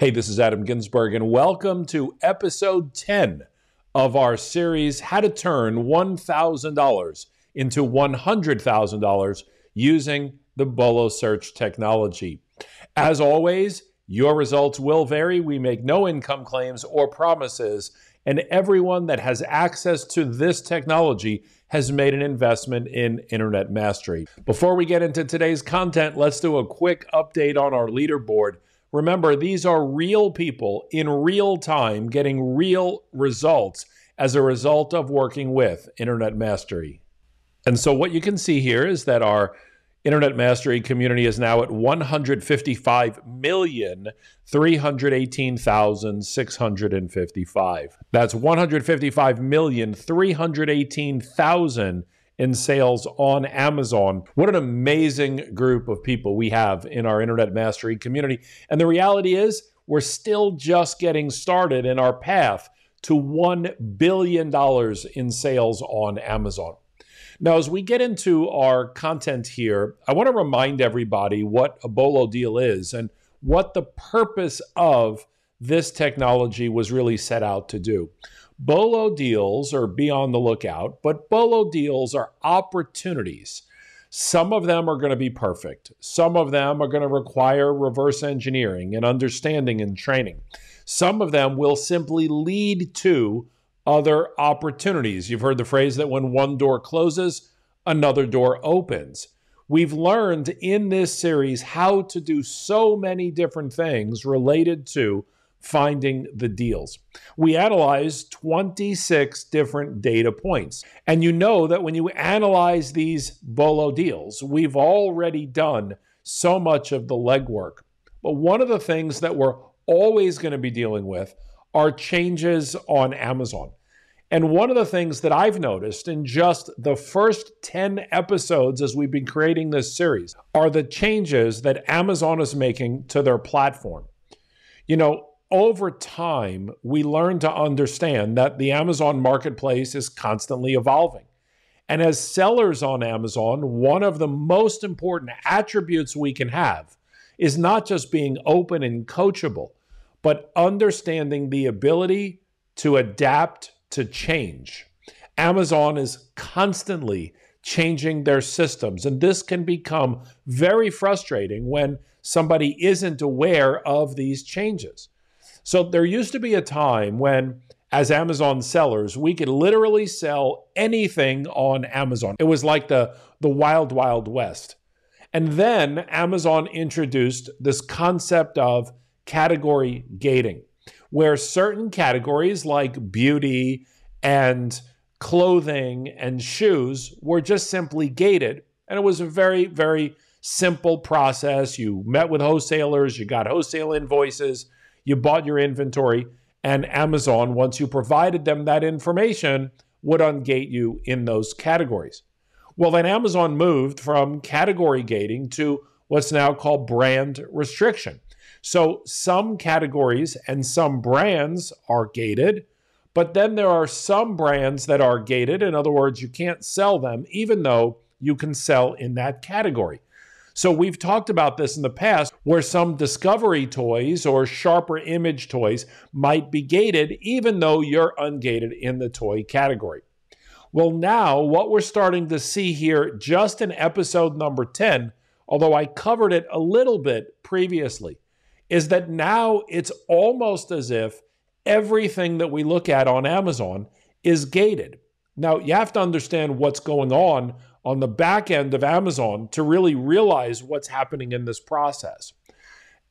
Hey, this is Adam Ginsberg, and welcome to episode 10 of our series How to Turn $1,000 into $100,000 using the Bolo search technology. As always, your results will vary. We make no income claims or promises, and everyone that has access to this technology has made an investment in internet mastery. Before we get into today's content, let's do a quick update on our leaderboard. Remember, these are real people in real time getting real results as a result of working with Internet Mastery. And so, what you can see here is that our Internet Mastery community is now at 155,318,655. That's 155,318,000 in sales on Amazon. What an amazing group of people we have in our Internet Mastery community. And the reality is, we're still just getting started in our path to $1 billion in sales on Amazon. Now, as we get into our content here, I want to remind everybody what a Bolo deal is and what the purpose of this technology was really set out to do. Bolo deals are be on the lookout, but Bolo deals are opportunities. Some of them are going to be perfect. Some of them are going to require reverse engineering and understanding and training. Some of them will simply lead to other opportunities. You've heard the phrase that when one door closes, another door opens. We've learned in this series how to do so many different things related to finding the deals. We analyzed 26 different data points. And you know that when you analyze these Bolo deals, we've already done so much of the legwork. But one of the things that we're always going to be dealing with are changes on Amazon. And one of the things that I've noticed in just the first 10 episodes as we've been creating this series are the changes that Amazon is making to their platform. You know, over time, we learn to understand that the Amazon marketplace is constantly evolving. And as sellers on Amazon, one of the most important attributes we can have is not just being open and coachable, but understanding the ability to adapt to change. Amazon is constantly changing their systems, and this can become very frustrating when somebody isn't aware of these changes. So there used to be a time when, as Amazon sellers, we could literally sell anything on Amazon. It was like the, the wild, wild west. And then Amazon introduced this concept of category gating, where certain categories like beauty and clothing and shoes were just simply gated. And it was a very, very simple process. You met with wholesalers, you got wholesale invoices, you bought your inventory, and Amazon, once you provided them that information, would ungate you in those categories. Well, then Amazon moved from category gating to what's now called brand restriction. So some categories and some brands are gated, but then there are some brands that are gated. In other words, you can't sell them even though you can sell in that category. So we've talked about this in the past where some discovery toys or sharper image toys might be gated even though you're ungated in the toy category. Well, now what we're starting to see here just in episode number 10, although I covered it a little bit previously, is that now it's almost as if everything that we look at on Amazon is gated. Now, you have to understand what's going on on the back end of Amazon to really realize what's happening in this process.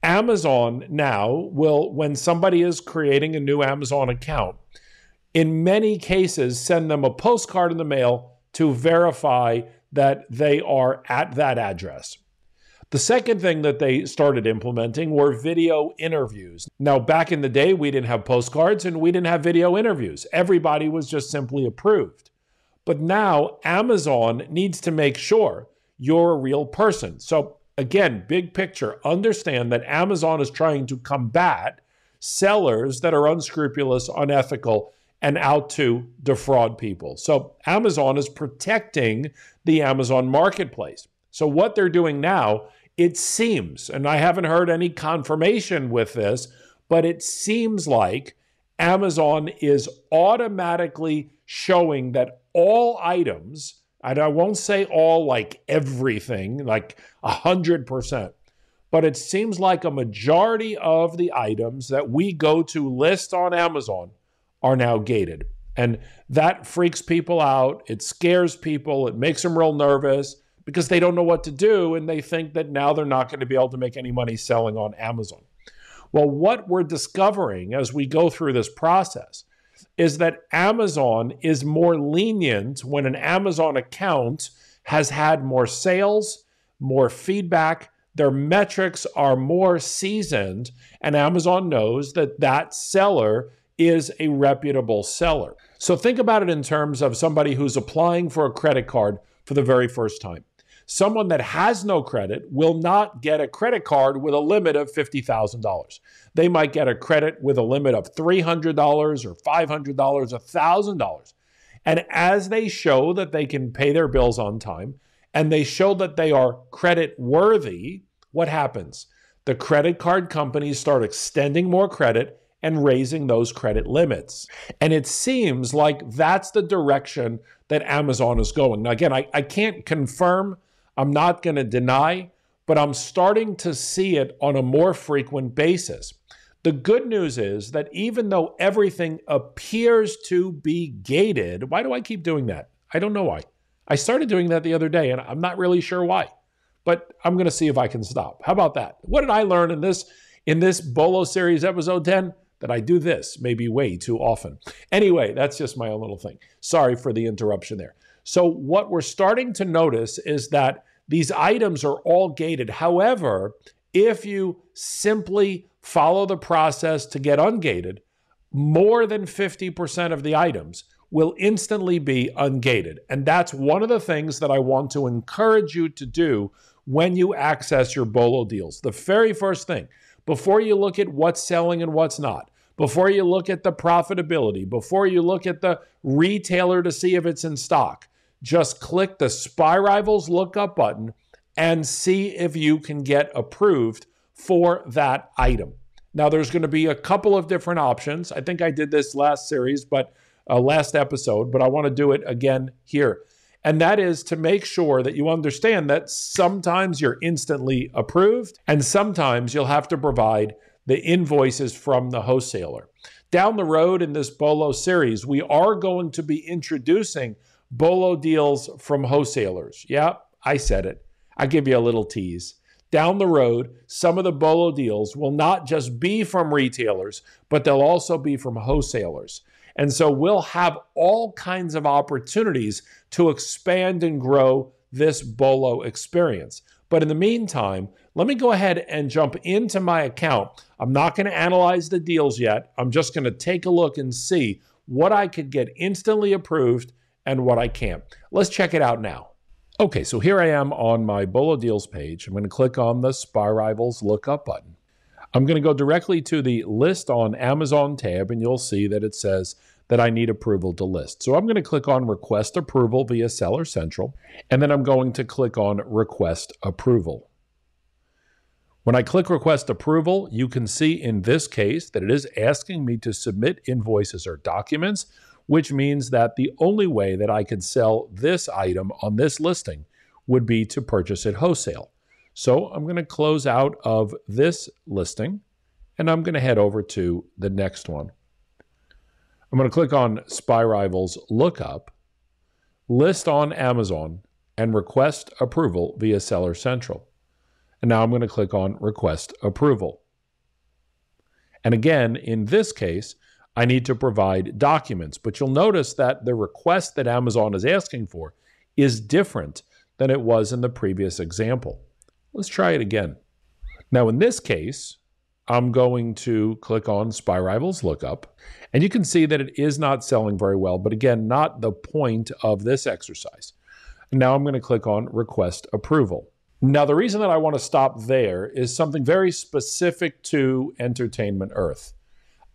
Amazon now will, when somebody is creating a new Amazon account, in many cases send them a postcard in the mail to verify that they are at that address. The second thing that they started implementing were video interviews. Now, back in the day, we didn't have postcards and we didn't have video interviews. Everybody was just simply approved. But now Amazon needs to make sure you're a real person. So, again, big picture, understand that Amazon is trying to combat sellers that are unscrupulous, unethical, and out to defraud people. So, Amazon is protecting the Amazon marketplace. So, what they're doing now, it seems, and I haven't heard any confirmation with this, but it seems like Amazon is automatically showing that all items, and I won't say all like everything, like 100%, but it seems like a majority of the items that we go to list on Amazon are now gated. And that freaks people out. It scares people. It makes them real nervous because they don't know what to do and they think that now they're not going to be able to make any money selling on Amazon. Well, what we're discovering as we go through this process is that Amazon is more lenient when an Amazon account has had more sales, more feedback, their metrics are more seasoned, and Amazon knows that that seller is a reputable seller. So think about it in terms of somebody who's applying for a credit card for the very first time. Someone that has no credit will not get a credit card with a limit of $50,000. They might get a credit with a limit of $300 or $500, $1,000. And as they show that they can pay their bills on time and they show that they are credit worthy, what happens? The credit card companies start extending more credit and raising those credit limits. And it seems like that's the direction that Amazon is going. Now, again, I, I can't confirm I'm not going to deny, but I'm starting to see it on a more frequent basis. The good news is that even though everything appears to be gated, why do I keep doing that? I don't know why. I started doing that the other day and I'm not really sure why. But I'm going to see if I can stop. How about that? What did I learn in this in this Bolo series episode 10? That I do this maybe way too often. Anyway, that's just my own little thing. Sorry for the interruption there. So, what we're starting to notice is that these items are all gated. However, if you simply follow the process to get ungated, more than 50% of the items will instantly be ungated. And that's one of the things that I want to encourage you to do when you access your Bolo deals. The very first thing, before you look at what's selling and what's not, before you look at the profitability, before you look at the retailer to see if it's in stock, just click the Spy Rivals lookup button and see if you can get approved for that item. Now, there's going to be a couple of different options. I think I did this last series, but uh, last episode, but I want to do it again here. And that is to make sure that you understand that sometimes you're instantly approved and sometimes you'll have to provide the invoices from the wholesaler. Down the road in this Bolo series, we are going to be introducing Bolo deals from wholesalers. Yep, I said it. I give you a little tease. Down the road, some of the Bolo deals will not just be from retailers, but they'll also be from wholesalers. And so we'll have all kinds of opportunities to expand and grow this Bolo experience. But in the meantime, let me go ahead and jump into my account. I'm not going to analyze the deals yet. I'm just going to take a look and see what I could get instantly approved and what I can't. Let's check it out now. Okay, so here I am on my Bolo Deals page. I'm going to click on the Spy Rivals lookup button. I'm going to go directly to the List on Amazon tab, and you'll see that it says that I need approval to list. So I'm going to click on Request Approval via Seller Central, and then I'm going to click on Request Approval. When I click Request Approval, you can see in this case that it is asking me to submit invoices or documents which means that the only way that I could sell this item on this listing would be to purchase it wholesale. So I'm going to close out of this listing and I'm going to head over to the next one. I'm going to click on Spy Rivals Lookup, list on Amazon, and request approval via Seller Central. And now I'm going to click on Request Approval. And again, in this case, I need to provide documents. But you'll notice that the request that Amazon is asking for is different than it was in the previous example. Let's try it again. Now, in this case, I'm going to click on Spy Rivals Lookup, and you can see that it is not selling very well, but again, not the point of this exercise. Now I'm going to click on Request Approval. Now, the reason that I want to stop there is something very specific to Entertainment Earth.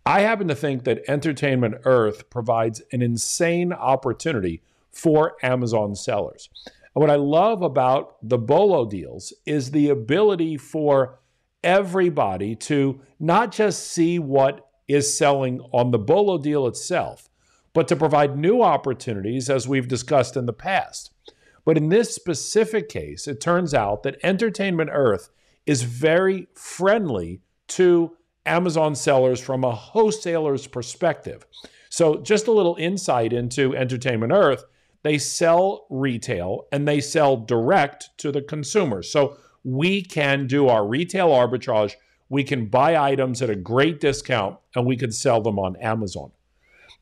I happen to think that Entertainment Earth provides an insane opportunity for Amazon sellers. And what I love about the Bolo deals is the ability for everybody to not just see what is selling on the Bolo deal itself, but to provide new opportunities as we've discussed in the past. But in this specific case, it turns out that Entertainment Earth is very friendly to Amazon sellers from a wholesaler's perspective. So, just a little insight into Entertainment Earth they sell retail and they sell direct to the consumer. So, we can do our retail arbitrage. We can buy items at a great discount and we can sell them on Amazon.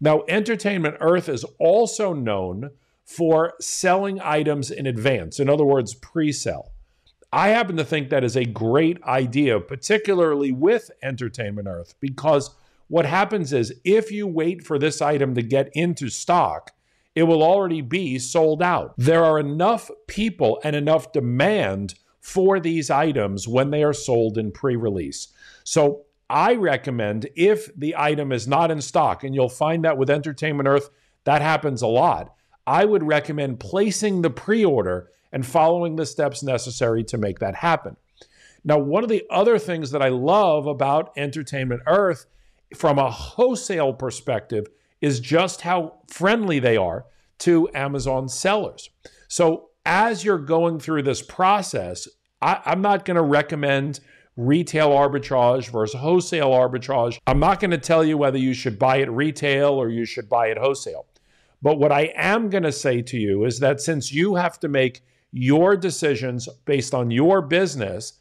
Now, Entertainment Earth is also known for selling items in advance, in other words, pre sale. I happen to think that is a great idea, particularly with Entertainment Earth, because what happens is if you wait for this item to get into stock, it will already be sold out. There are enough people and enough demand for these items when they are sold in pre release. So I recommend if the item is not in stock, and you'll find that with Entertainment Earth, that happens a lot. I would recommend placing the pre order and following the steps necessary to make that happen. Now, one of the other things that I love about Entertainment Earth from a wholesale perspective is just how friendly they are to Amazon sellers. So, as you're going through this process, I, am not going to recommend retail arbitrage versus wholesale arbitrage. I'm not going to tell you whether you should buy it retail or you should buy it wholesale. But what I am going to say to you is that since you have to make your decisions based on your business,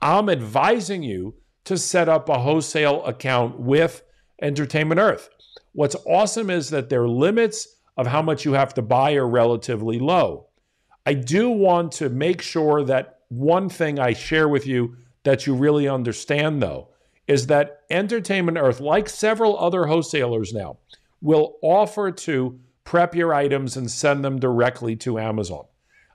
I'm advising you to set up a wholesale account with Entertainment Earth. What's awesome is that their limits of how much you have to buy are relatively low. I do want to make sure that one thing I share with you that you really understand, though, is that Entertainment Earth, like several other wholesalers now, will offer to prep your items and send them directly to Amazon.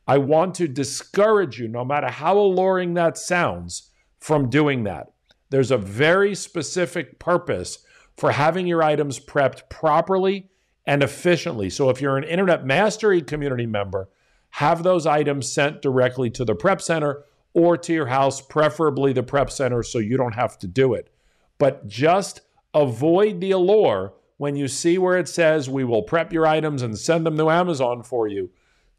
I want to discourage you, no matter how alluring that sounds, from doing that. There's a very specific purpose for having your items prepped properly and efficiently. So if you're an Internet Mastery community member, have those items sent directly to the prep center or to your house, preferably the prep center, so you don't have to do it. But just avoid the allure when you see where it says we will prep your items and send them to Amazon for you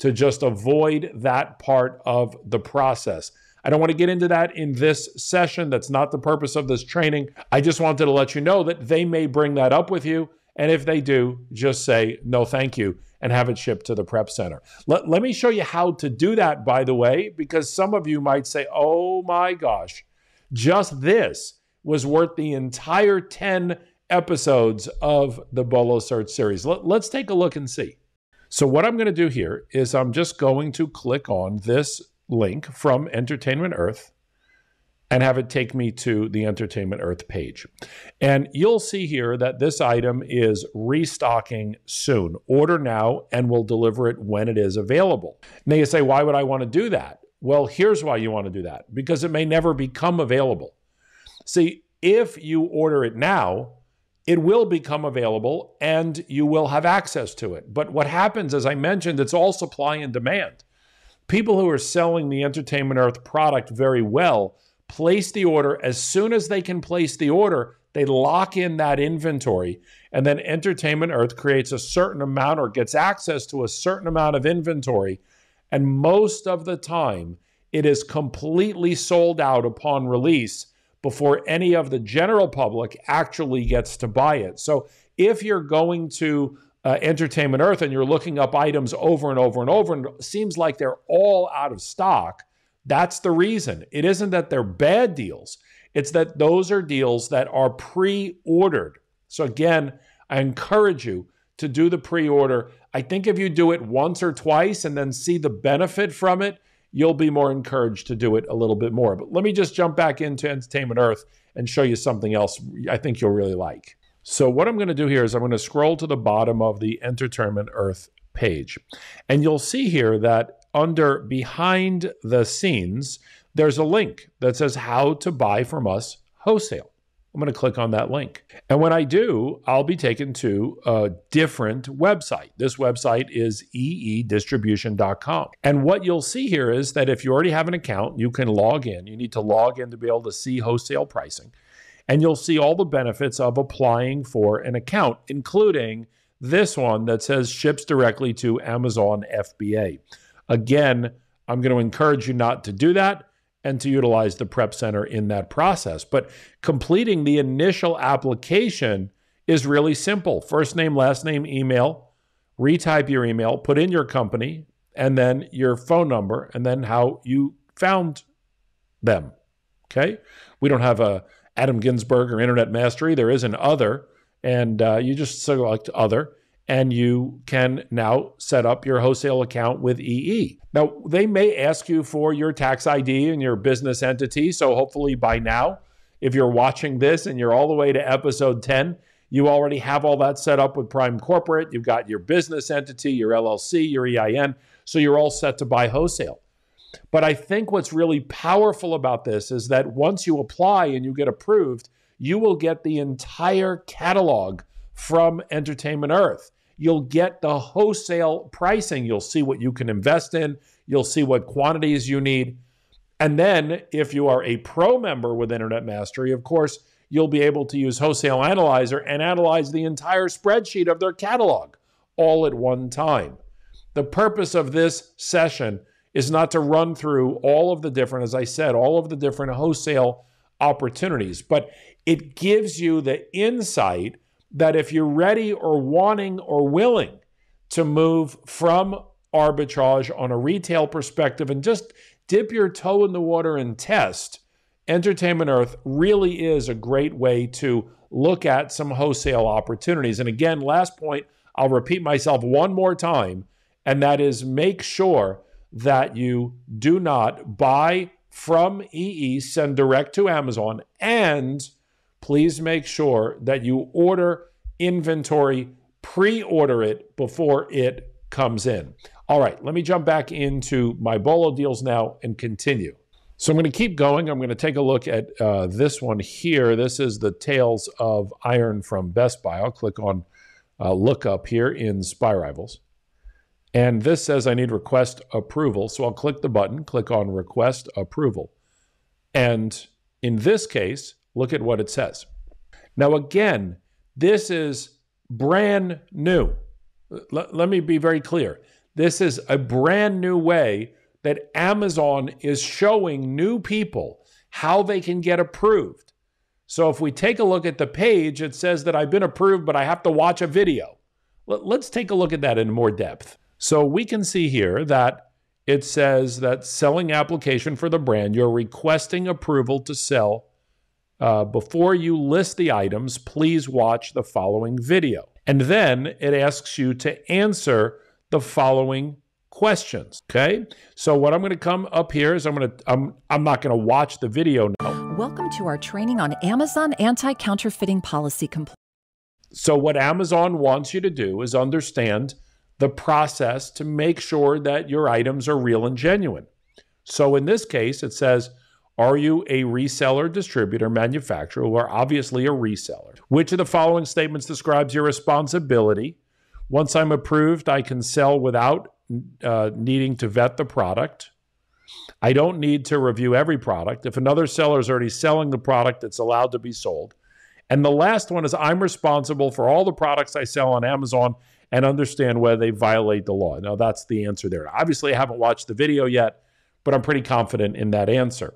to just avoid that part of the process. I don't want to get into that in this session. That's not the purpose of this training. I just wanted to let you know that they may bring that up with you. And if they do, just say no, thank you, and have it shipped to the prep center. Let, let me show you how to do that, by the way, because some of you might say, oh my gosh, just this was worth the entire 10 episodes of the Bolo Search series. Let, let's take a look and see. So, what I'm going to do here is I'm just going to click on this link from Entertainment Earth and have it take me to the Entertainment Earth page. And you'll see here that this item is restocking soon. Order now and we'll deliver it when it is available. Now you say, why would I want to do that? Well, here's why you want to do that because it may never become available. See, if you order it now, it will become available and you will have access to it. But what happens, as I mentioned, it's all supply and demand. People who are selling the Entertainment Earth product very well place the order. As soon as they can place the order, they lock in that inventory. And then Entertainment Earth creates a certain amount or gets access to a certain amount of inventory. And most of the time, it is completely sold out upon release before any of the general public actually gets to buy it. So if you're going to uh, Entertainment Earth and you're looking up items over and over and over, and it seems like they're all out of stock, that's the reason. It isn't that they're bad deals, it's that those are deals that are pre ordered. So, again, I encourage you to do the pre order. I think if you do it once or twice and then see the benefit from it, you'll be more encouraged to do it a little bit more. But let me just jump back into Entertainment Earth and show you something else I think you'll really like. So, what I'm going to do here is I'm going to scroll to the bottom of the Entertainment Earth page. And you'll see here that under behind the scenes, there's a link that says how to buy from us wholesale. I'm going to click on that link. And when I do, I'll be taken to a different website. This website is eedistribution.com. And what you'll see here is that if you already have an account, you can log in. You need to log in to be able to see wholesale pricing. And you'll see all the benefits of applying for an account, including this one that says ships directly to Amazon FBA. Again, I'm going to encourage you not to do that and to utilize the Prep Center in that process. But completing the initial application is really simple first name, last name, email, retype your email, put in your company, and then your phone number, and then how you found them. Okay? We don't have a Adam Ginsberg or Internet Mastery. There is an other, and uh, you just select other, and you can now set up your wholesale account with EE. Now, they may ask you for your tax ID and your business entity. So, hopefully, by now, if you're watching this and you're all the way to episode 10, you already have all that set up with Prime Corporate. You've got your business entity, your LLC, your EIN. So, you're all set to buy wholesale. But I think what's really powerful about this is that once you apply and you get approved, you will get the entire catalog from Entertainment Earth. You'll get the wholesale pricing. You'll see what you can invest in. You'll see what quantities you need. And then, if you are a pro member with Internet Mastery, of course, you'll be able to use Wholesale Analyzer and analyze the entire spreadsheet of their catalog all at one time. The purpose of this session is not to run through all of the different, as I said, all of the different wholesale opportunities, but it gives you the insight that if you're ready or wanting or willing to move from arbitrage on a retail perspective and just dip your toe in the water and test, Entertainment Earth really is a great way to look at some wholesale opportunities. And again, last point, I'll repeat myself one more time, and that is make sure that you do not buy from EE, send direct to Amazon, and please make sure that you order inventory, pre order it before it comes in. All right, let me jump back into my Bolo deals now and continue. So I'm going to keep going. I'm going to take a look at uh, this one here. This is the Tails of Iron from Best Buy. I'll click on uh, look up here in Spy Rivals. And this says I need request approval. So I'll click the button, click on request approval. And in this case, look at what it says. Now, again, this is brand new. L- let me be very clear. This is a brand new way that Amazon is showing new people how they can get approved. So if we take a look at the page, it says that I've been approved, but I have to watch a video. Let's take a look at that in more depth. So we can see here that it says that selling application for the brand, you're requesting approval to sell uh, before you list the items, please watch the following video. And then it asks you to answer the following questions. Okay. So what I'm going to come up here is I'm going to I'm I'm not going to watch the video now. Welcome to our training on Amazon anti-counterfeiting policy compliance. So what Amazon wants you to do is understand the process to make sure that your items are real and genuine. So in this case, it says are you a reseller, distributor, manufacturer, or obviously a reseller? Which of the following statements describes your responsibility? Once I'm approved, I can sell without uh, needing to vet the product. I don't need to review every product. If another seller is already selling the product, it's allowed to be sold. And the last one is I'm responsible for all the products I sell on Amazon and understand whether they violate the law. Now, that's the answer there. Obviously, I haven't watched the video yet, but I'm pretty confident in that answer.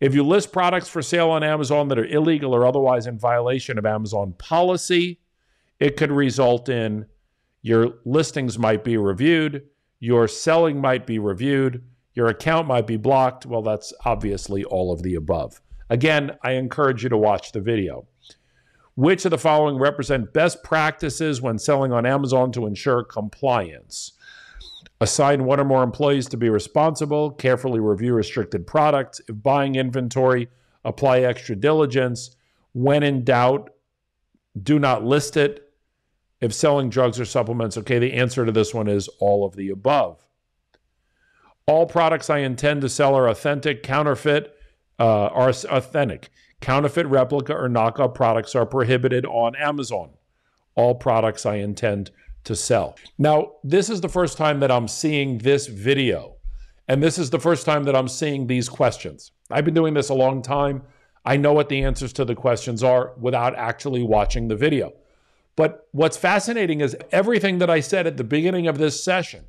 If you list products for sale on Amazon that are illegal or otherwise in violation of Amazon policy, it could result in your listings might be reviewed, your selling might be reviewed, your account might be blocked. Well, that's obviously all of the above. Again, I encourage you to watch the video. Which of the following represent best practices when selling on Amazon to ensure compliance? Assign one or more employees to be responsible. Carefully review restricted products. If buying inventory, apply extra diligence. When in doubt, do not list it. If selling drugs or supplements, okay, the answer to this one is all of the above. All products I intend to sell are authentic, counterfeit, uh, are authentic. Counterfeit, replica, or knockoff products are prohibited on Amazon. All products I intend to sell. Now, this is the first time that I'm seeing this video, and this is the first time that I'm seeing these questions. I've been doing this a long time. I know what the answers to the questions are without actually watching the video. But what's fascinating is everything that I said at the beginning of this session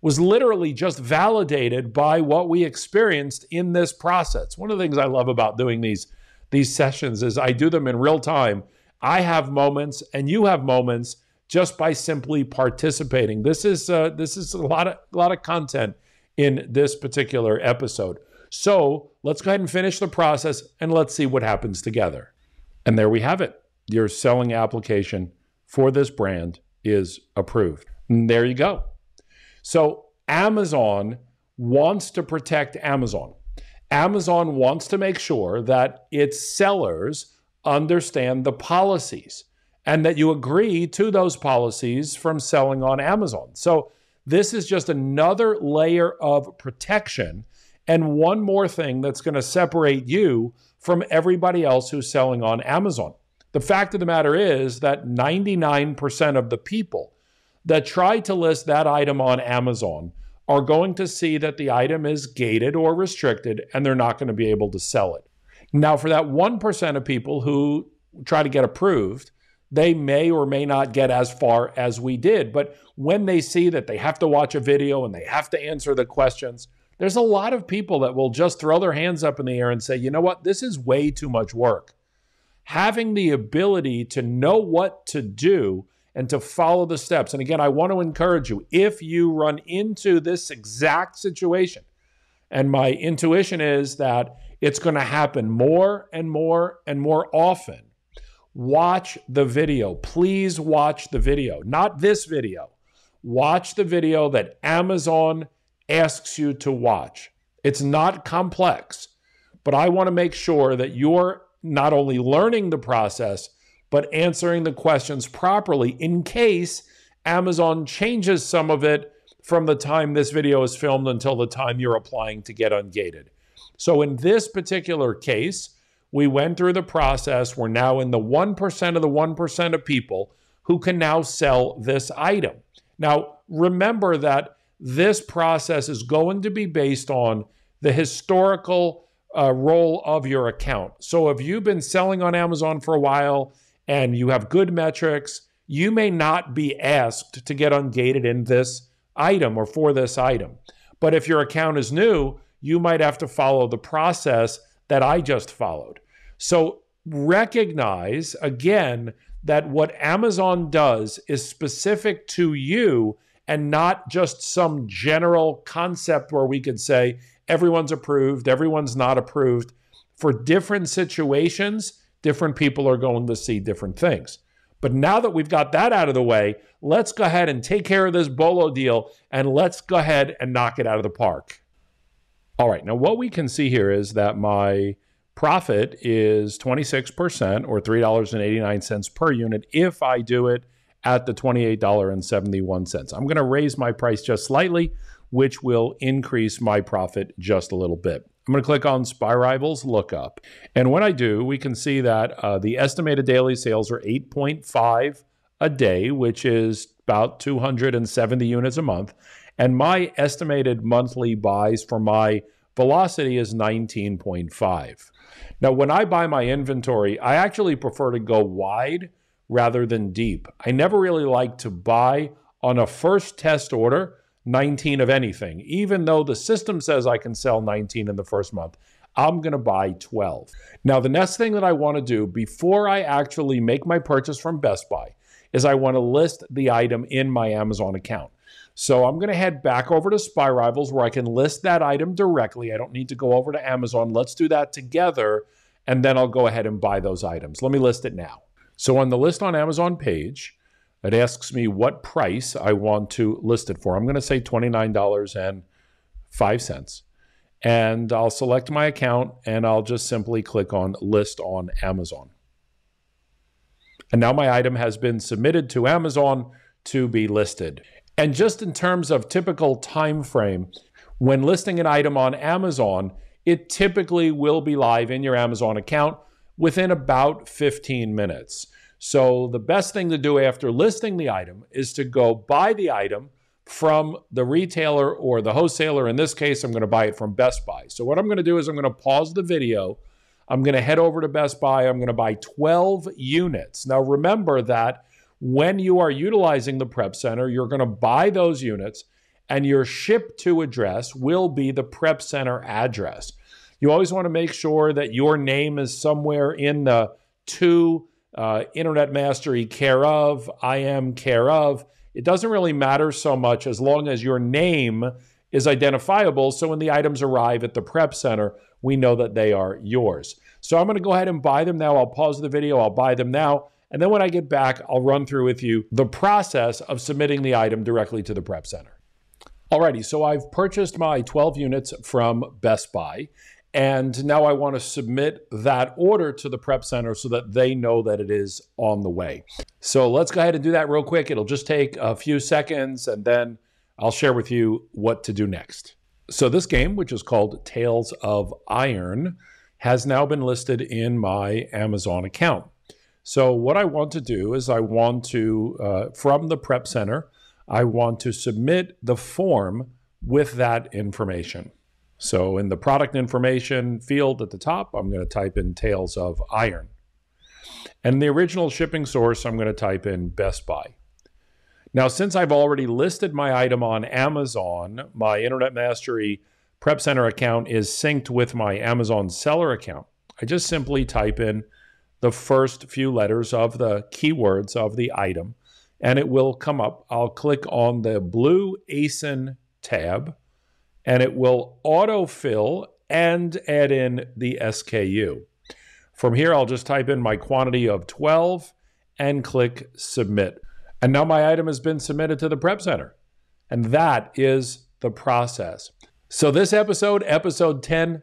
was literally just validated by what we experienced in this process. One of the things I love about doing these these sessions is I do them in real time. I have moments and you have moments just by simply participating. This is uh, this is a lot of a lot of content in this particular episode. So let's go ahead and finish the process and let's see what happens together. And there we have it. Your selling application for this brand is approved. And there you go. So Amazon wants to protect Amazon. Amazon wants to make sure that its sellers understand the policies and that you agree to those policies from selling on Amazon. So, this is just another layer of protection and one more thing that's going to separate you from everybody else who's selling on Amazon. The fact of the matter is that 99% of the people that try to list that item on Amazon are going to see that the item is gated or restricted and they're not going to be able to sell it. Now, for that 1% of people who try to get approved, they may or may not get as far as we did. But when they see that they have to watch a video and they have to answer the questions, there's a lot of people that will just throw their hands up in the air and say, you know what, this is way too much work. Having the ability to know what to do and to follow the steps. And again, I want to encourage you if you run into this exact situation, and my intuition is that it's going to happen more and more and more often watch the video. Please watch the video, not this video. Watch the video that Amazon asks you to watch. It's not complex, but I want to make sure that you're not only learning the process, but answering the questions properly in case Amazon changes some of it from the time this video is filmed until the time you're applying to get ungated. So in this particular case, we went through the process. We're now in the 1% of the 1% of people who can now sell this item. Now, remember that this process is going to be based on the historical uh, role of your account. So, if you've been selling on Amazon for a while and you have good metrics, you may not be asked to get ungated in this item or for this item. But if your account is new, you might have to follow the process that I just followed. So recognize again that what Amazon does is specific to you and not just some general concept where we could say everyone's approved, everyone's not approved. For different situations, different people are going to see different things. But now that we've got that out of the way, let's go ahead and take care of this Bolo deal and let's go ahead and knock it out of the park. All right, now what we can see here is that my Profit is 26% or $3.89 per unit if I do it at the $28.71. I'm going to raise my price just slightly, which will increase my profit just a little bit. I'm going to click on Spy Rivals Lookup. And when I do, we can see that uh, the estimated daily sales are 8.5 a day, which is about 270 units a month. And my estimated monthly buys for my velocity is 19.5. Now, when I buy my inventory, I actually prefer to go wide rather than deep. I never really like to buy on a first test order 19 of anything, even though the system says I can sell 19 in the first month. I'm going to buy 12. Now, the next thing that I want to do before I actually make my purchase from Best Buy is I want to list the item in my Amazon account. So I'm going to head back over to Spy Rivals where I can list that item directly. I don't need to go over to Amazon. Let's do that together, and then I'll go ahead and buy those items. Let me list it now. So on the list on Amazon page, it asks me what price I want to list it for. I'm going to say $29.05. And I'll select my account and I'll just simply click on list on Amazon. And now my item has been submitted to Amazon to be listed. And just in terms of typical time frame, when listing an item on Amazon, it typically will be live in your Amazon account within about 15 minutes. So, the best thing to do after listing the item is to go buy the item from the retailer or the wholesaler. In this case, I'm going to buy it from Best Buy. So, what I'm going to do is I'm going to pause the video. I'm going to head over to Best Buy. I'm going to buy 12 units. Now, remember that when you are utilizing the Prep Center, you're going to buy those units and your ship to address will be the Prep Center address. You always want to make sure that your name is somewhere in the to uh, Internet Mastery care of, I am care of. It doesn't really matter so much as long as your name is identifiable. So when the items arrive at the prep center, we know that they are yours. So I'm going to go ahead and buy them now. I'll pause the video, I'll buy them now. And then when I get back, I'll run through with you the process of submitting the item directly to the prep center. Alrighty, so I've purchased my 12 units from Best Buy. And now I want to submit that order to the prep center so that they know that it is on the way. So let's go ahead and do that real quick. It'll just take a few seconds and then I'll share with you what to do next. So, this game, which is called Tails of Iron, has now been listed in my Amazon account. So, what I want to do is I want to, uh, from the prep center, I want to submit the form with that information. So in the product information field at the top, I'm going to type in Tails of Iron. And the original shipping source, I'm going to type in Best Buy. Now, since I've already listed my item on Amazon, my Internet Mastery Prep Center account is synced with my Amazon seller account. I just simply type in the first few letters of the keywords of the item, and it will come up. I'll click on the blue ASIN tab and it will autofill and add in the SKU. From here, I'll just type in my quantity of 12 and click submit. And now my item has been submitted to the prep center. And that is the process. So, this episode, episode 10,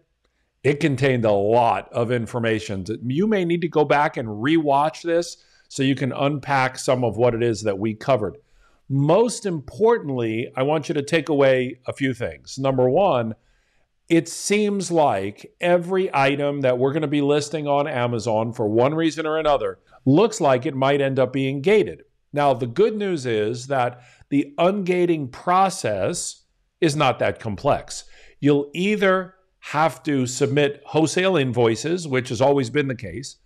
it contained a lot of information. That you may need to go back and rewatch this so you can unpack some of what it is that we covered. Most importantly, I want you to take away a few things. Number one, it seems like every item that we're going to be listing on Amazon for one reason or another looks like it might end up being gated. Now, the good news is that the ungating process is not that complex. You'll either have to submit wholesale invoices, which has always been the case,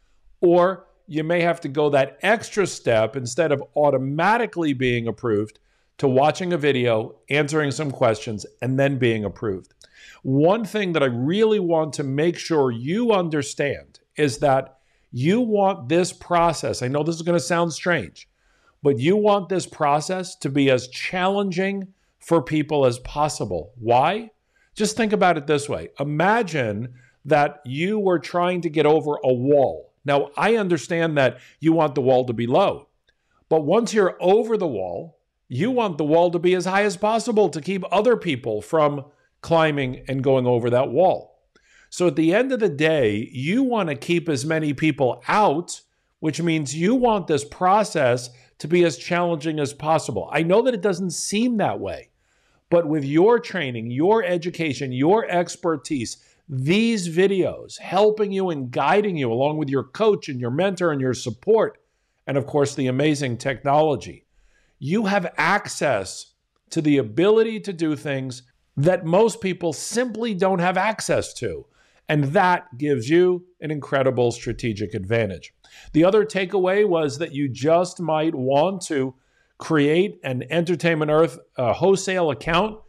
or you may have to go that extra step instead of automatically being approved to watching a video, answering some questions, and then being approved. One thing that I really want to make sure you understand is that you want this process. I know this is going to sound strange, but you want this process to be as challenging for people as possible. Why? Just think about it this way Imagine that you were trying to get over a wall now, I understand that you want the wall to be low, but once you're over the wall, you want the wall to be as high as possible to keep other people from climbing and going over that wall. So at the end of the day, you want to keep as many people out, which means you want this process to be as challenging as possible. I know that it doesn't seem that way, but with your training, your education, your expertise, these videos, helping you and guiding you along with your coach and your mentor and your support, and of course, the amazing technology. You have access to the ability to do things that most people simply don't have access to. And that gives you an incredible strategic advantage. The other takeaway was that you just might want to create an Entertainment Earth uh, wholesale account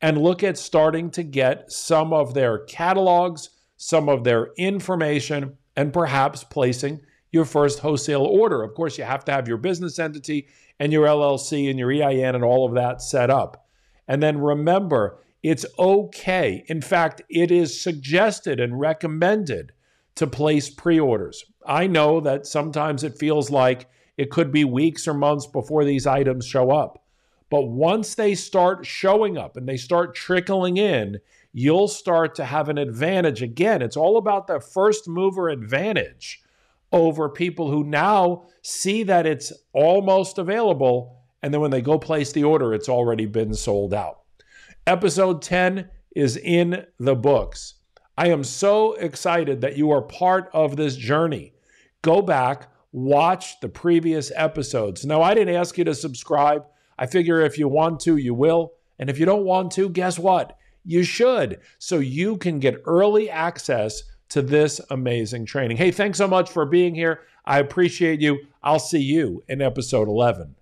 and look at starting to get some of their catalogs, some of their information, and perhaps placing your first wholesale order. Of course, you have to have your business entity and your LLC and your EIN and all of that set up. And then remember, it's okay. In fact, it is suggested and recommended to place pre orders. I know that sometimes it feels like it could be weeks or months before these items show up. But once they start showing up and they start trickling in, you'll start to have an advantage. Again, it's all about the first mover advantage over people who now see that it's almost available. And then when they go place the order, it's already been sold out. Episode 10 is in the books. I am so excited that you are part of this journey. Go back, watch the previous episodes. Now, I didn't ask you to subscribe. I figure if you want to, you will. And if you don't want to, guess what? You should, so you can get early access to this amazing training. Hey, thanks so much for being here. I appreciate you. I'll see you in episode 11.